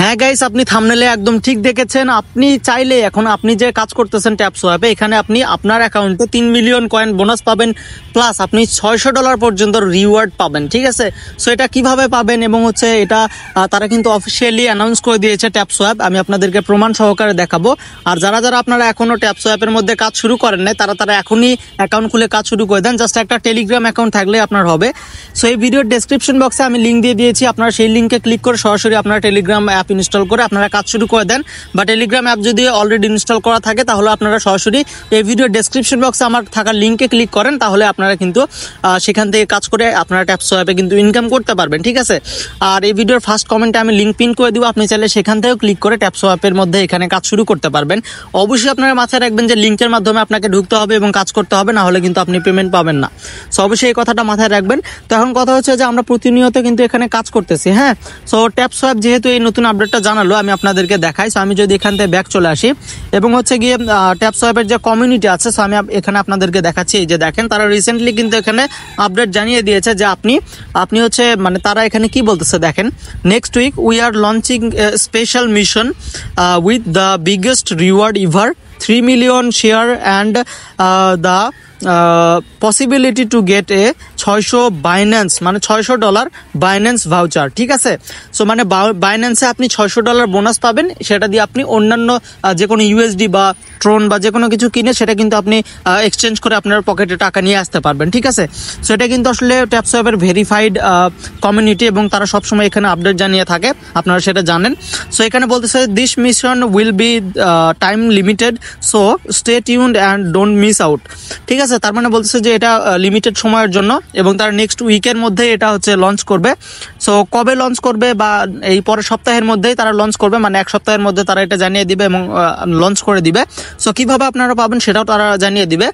হ্যাঁ গাইস আপনি থামনেলে একদম ঠিক দেখেছেন। আপনি চাইলে এখন আপনি যে কাজ করতেছেন ট্যাপ সোয়াপে এখানে আপনি আপনার অ্যাকাউন্টে তিন মিলিয়ন কয়েন বোনাস পাবেন প্লাস আপনি ছয়শো ডলার পর্যন্ত রিওয়ার্ড পাবেন, ঠিক আছে? সো এটা কীভাবে পাবেন এবং হচ্ছে এটা তারা কিন্তু অফিসিয়ালি অ্যানাউন্স করে দিয়েছে ট্যাপ সোয়াপ আমি আপনাদেরকে প্রমাণ সহকারে দেখাবো। আর যারা যারা আপনারা এখনও ট্যাপ সোয়াপের মধ্যে কাজ শুরু করেন নাই, তারা তারা এখনই অ্যাকাউন্ট খুলে কাজ শুরু করে দেন। জাস্ট একটা টেলিগ্রাম অ্যাকাউন্ট থাকলে আপনার হবে। সো এই ভিডিওর ডেসক্রিপশন বক্সে আমি লিঙ্ক দিয়ে দিয়েছি। আপনারা সেই লিঙ্কে ক্লিক করে সরাসরি আপনারা টেলিগ্রাম অ্যাপ ইনস্টল করে আপনারা কাজ শুরু করে দেন। বা টেলিগ্রাম অ্যাপ যদি অলরেডি ইনস্টল করা থাকে, তাহলে আপনারা সরাসরি এই ভিডিও ডেসক্রিপশন বক্সে আমার থাকা লিঙ্কে ক্লিক করেন, তাহলে আপনারা কিন্তু সেখান থেকে কাজ করে আপনারা ট্যাপস অ্যাপে কিন্তু ইনকাম করতে পারবেন, ঠিক আছে? আর এই ভিডিওর ফার্স্ট কমেন্টে আমি লিঙ্ক পিন করে দিব, আপনি চাইলে সেখান থেকেও ক্লিক করে ট্যাপস অ্যাপের মধ্যে এখানে কাজ শুরু করতে পারবেন। অবশ্যই আপনারা মাথায় রাখবেন যে লিঙ্কের মাধ্যমে আপনাকে ঢুকতে হবে এবং কাজ করতে হবে, না হলে কিন্তু আপনি পেমেন্ট পাবেন না। সো অবশ্যই এই কথাটা মাথায় রাখবেন। তো এখন কথা হচ্ছে যে আমরা প্রতিনিয়ত কিন্তু এখানে কাজ করতেছি হ্যাঁ? সো ট্যাপস অ্যাপ যেহেতু এই নতুন আপডেটটা জানালো, আমি আপনাদেরকে দেখাই। সো আমি যদি এখান থেকে ব্যাক চলে আসি, এবং হচ্ছে গিয়ে ট্যাপ সোয়াপের যে কমিউনিটি আছে সো আমি এখানে আপনাদেরকে দেখাচ্ছি। এই যে দেখেন, তারা রিসেন্টলি কিন্তু এখানে আপডেট জানিয়ে দিয়েছে যে আপনি আপনি হচ্ছে মানে তারা এখানে কি বলতেছে দেখেন next week we are launching special mission with the biggest reward ever three million share and the possibility to get a ছয়শো বাইন্যান্স মানে ছয়শো ডলার বাইন্যান্স ভাউচার ঠিক আছে? সো মানে বাইন্যান্সে আপনি ছয়শো ডলার বোনাস পাবেন, সেটা দিয়ে আপনি অন্যান্য যে কোনো ইউএসডি বা ট্রোন বা যে কোনো কিছু কিনে, সেটা কিন্তু আপনি এক্সচেঞ্জ করে আপনার পকেটে টাকা নিয়ে আসতে পারবেন, ঠিক আছে? সো এটা কিন্তু আসলে ট্যাপসঅ্যাপের ভেরিফাইড কমিউনিটি এবং তারা সবসময় এখানে আপডেট জানিয়ে থাকে, আপনারা সেটা জানেন। সো এখানে বলতেছে this mission will be time limited so stay tuned and don't miss out ঠিক আছে? তার মানে বলতেছে যে এটা লিমিটেড সময়ের জন্য এবং তার নেক্সট উইকের মধ্যে এটা হচ্ছে লঞ্চ করবে। সো কবে লঞ্চ করবে বা এই পরের সপ্তাহের মধ্যেই তারা লঞ্চ করবে মানে এক সপ্তাহের মধ্যে তারা এটা জানিয়ে দিবে এবং লঞ্চ করে দিবে। সো কীভাবে আপনারা পাবেন সেটাও তারা জানিয়ে দিবে।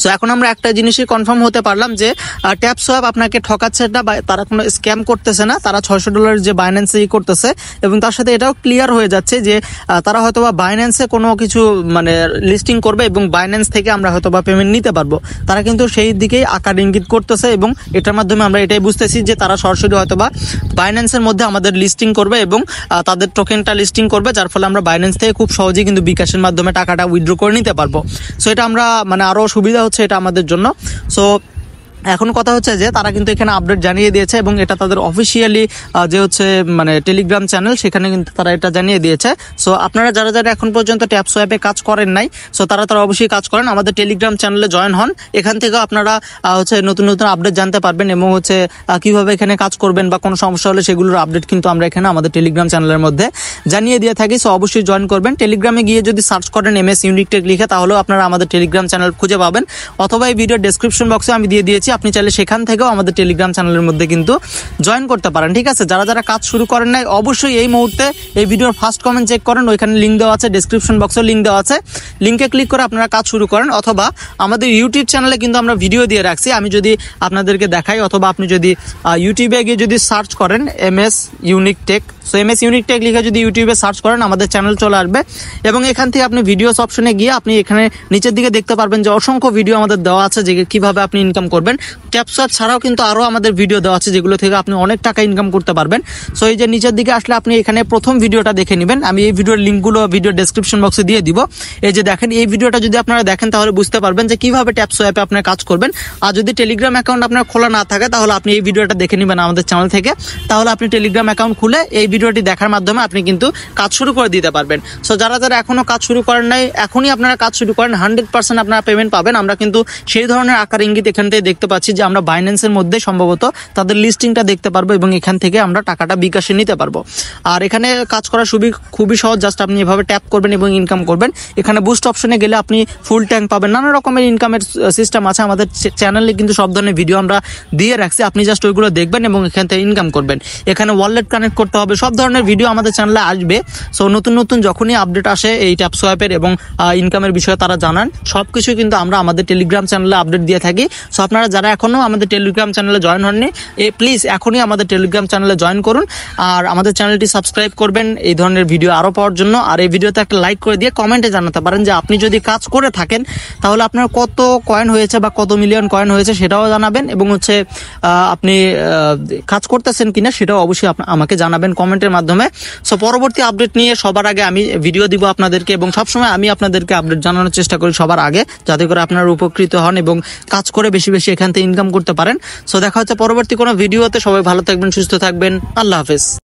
সো এখন আমরা একটা জিনিসই কনফার্ম হতে পারলাম যে ট্যাপ সোয়াপ আপনাকে ঠকাচ্ছে না বা তারা কোনো স্ক্যাম করতেছে না, তারা ছয়শো ডলারের যে বাইন্যান্সে ই করতেছে, এবং তার সাথে এটাও ক্লিয়ার হয়ে যাচ্ছে যে তারা হয়তো বা বাইন্যান্সে কোনো কিছু মানে লিস্টিং করবে এবং বাইন্যান্স থেকে আমরা হয়তো বা পেমেন্ট নিতে পারব। তারা কিন্তু সেই দিকেই আকার ইঙ্গিত করতেছে এবং এটার মাধ্যমে আমরা এটাই বুঝতেছি যে তারা সরাসরি হয়তো বা বাইন্যান্সের মধ্যে আমাদের লিস্টিং করবে এবং তাদের টোকেনটা লিস্টিং করবে, যার ফলে আমরা বাইন্যান্স থেকে খুব সহজেই কিন্তু বিকাশের মাধ্যমে টাকাটা উইথড্র করে নিতে পারব। সো এটা আমরা মানে আরও সুবিধা হচ্ছে এটা আমাদের জন্য। সো এখন কথা হচ্ছে যে তারা কিন্তু এখানে আপডেট জানিয়ে দিয়েছে এবং এটা তাদের অফিসিয়ালি যে হচ্ছে মানে টেলিগ্রাম চ্যানেল সেখানে কিন্তু তারা এটা জানিয়ে দিয়েছে। সো আপনারা যারা যারা এখন পর্যন্ত ট্যাপ সোয়াপে কাজ করেন নাই সো তারা তারা অবশ্যই কাজ করেন। আমাদের টেলিগ্রাম চ্যানেলে জয়েন হন। এখান থেকে আপনারা হচ্ছে নতুন নতুন আপডেট জানতে পারবেন এবং হচ্ছে কীভাবে এখানে কাজ করবেন বা কোনো সমস্যা হলে সেগুলোর আপডেট কিন্তু আমরা এখানে আমাদের টেলিগ্রাম চ্যানেলের মধ্যে জানিয়ে দিয়ে থাকি। সো অবশ্যই জয়েন করবেন। টেলিগ্রামে গিয়ে যদি সার্চ করেন এম এস ইউনিটেক লিখে, তাহলেও আপনারা আমাদের টেলিগ্রাম চ্যানেল খুঁজে পাবেন। অথবা এই ভিডিও ডেসক্রিপশন বক্সে আমি দিয়ে দিয়েছি। আপনি চাইলে সেখান থেকেও আমাদের টেলিগ্রাম চ্যানেলের মধ্যে কিন্তু জয়েন করতে পারেন, ঠিক আছে? যারা যারা কাজ শুরু করেন নাই, অবশ্যই এই মুহূর্তে এই ভিডিওর ফার্স্ট কমেন্ট চেক করেন। ওইখানে লিঙ্ক দেওয়া আছে ডেসক্রিপশন বক্সেও লিঙ্ক দেওয়া আছে। লিঙ্কে ক্লিক করে আপনারা কাজ শুরু করেন, অথবা আমাদের ইউটিউব চ্যানেলে কিন্তু আমরা ভিডিও দিয়ে রাখছি। আমি যদি আপনাদেরকে দেখাই, অথবা আপনি যদি ইউটিউবে গিয়ে যদি সার্চ করেন M S unique tech so M S unique tech লিখে যদি ইউটিউবে সার্চ করেন, আমাদের চ্যানেল চলে আসবে। এবং এখান থেকে আপনি ভিডিওস অপশনে গিয়ে আপনি এখানে নিচের দিকে দেখতে পারবেন যে অসংখ্য ভিডিও আমাদের দেওয়া আছে যে কীভাবে আপনি ইনকাম করবেন। ক্যাপচার ছাড়াও কিন্তু আরও আমাদের ভিডিও দেওয়া আছে যেগুলো থেকে আপনি অনেক টাকা ইনকাম করতে পারবেন। সো এই যে নিচের দিকে আসলে আপনি এখানে প্রথম ভিডিওটা দেখে নেবেন। আমি এই ভিডিওর লিঙ্কগুলো ভিডিও ডেসক্রিপশন বক্সে দিয়ে দিব। এই যে দেখেন, এই ভিডিওটা যদি আপনারা দেখেন, তাহলে বুঝতে পারবেন যে কীভাবে ট্যাপস অ্যাপে আপনার কাজ করবেন। আর যদি টেলিগ্রাম অ্যাকাউন্ট আপনার খোলা না থাকে, তাহলে আপনি এই ভিডিওটা দেখে নেবেন আমাদের চ্যানেল থেকে। তাহলে আপনি টেলিগ্রাম অ্যাকাউন্ট খুলে এই ভিডিওটি দেখার মাধ্যমে আপনি কিন্তু কাজ শুরু করে দিতে পারবেন। সো যারা যারা এখনও কাজ শুরু করেন নাই, এখনই আপনারা কাজ শুরু করেন। হান্ড্রেড পার্সেন্ট আপনারা পেমেন্ট পাবেন। আমরা কিন্তু সেই ধরনের আকার ইঙ্গিত এখান থেকে দেখতে পাচ্ছি যে আমরা বাইন্যান্সের মধ্যে সম্ভবত তাদের লিস্টিংটা দেখতে পারব এবং এখান থেকে আমরা টাকাটা বিকাশে নিতে পারব। আর এখানে কাজ করা খুবই খুবই সহজ। জাস্ট আপনি এভাবে ট্যাপ করবেন এবং ইনকাম করবেন। এখানে বুস্ট অপশনে গেলে আপনি ফুল ট্যাঙ্ক পাবেন। নানা রকমের ইনকামের সিস্টেম আছে। আমাদের চ্যানেলে কিন্তু সব ধরনের ভিডিও আমরা দিয়ে রাখছি। আপনি জাস্ট ওইগুলো দেখবেন এবং এখান থেকে ইনকাম করবেন। এখানে ওয়ালেট কানেক্ট করতে হবে। সব ধরনের ভিডিও আমাদের চ্যানেলে আসবে। সো নতুন নতুন যখনই আপডেট আসে এই ট্যাপ সোয়াপের এবং ইনকামের বিষয়ে তারা জানান সব কিছু কিন্তু আমরা আমাদের টেলিগ্রাম চ্যানেলে আপডেট দিয়ে থাকি। সো আপনারা যারা এখনও আমাদের টেলিগ্রাম চ্যানেলে জয়েন হননি, এ প্লিজ এখনই আমাদের টেলিগ্রাম চ্যানেলে জয়েন করুন। আর আমাদের চ্যানেলটি সাবস্ক্রাইব করবেন, এই ধরনের ভিডিও আরও পাওয়ার জন্য। আর এই ভিডিওতে একটা লাইক করে দিয়ে কমেন্টে জানাতে পারেন যে, আপনি যদি কাজ করে থাকেন, তাহলে আপনার কত কয়েন হয়েছে বা কত মিলিয়ন কয়েন হয়েছে সেটাও জানাবেন এবং হচ্ছে আপনি কাজ করতেছেন কিনা সেটাও অবশ্যই আমাকে জানাবেন কমেন্ট কমেন্টের মাধ্যমে। সো পরবর্তী আপডেট নিয়ে সবার আগে আমি ভিডিও দিব আপনাদেরকে এবং সবসময় আমি আপনাদেরকে আপডেট জানানোর চেষ্টা করি সবার আগে, যাতে করে আপনারা উপকৃত হন এবং কাজ করে বেশি বেশি এখান থেকে ইনকাম করতে পারেন। সো দেখা হচ্ছে পরবর্তী কোনো ভিডিওতে সবাই ভালো থাকবেন, সুস্থ থাকবেন। আল্লাহ হাফেজ।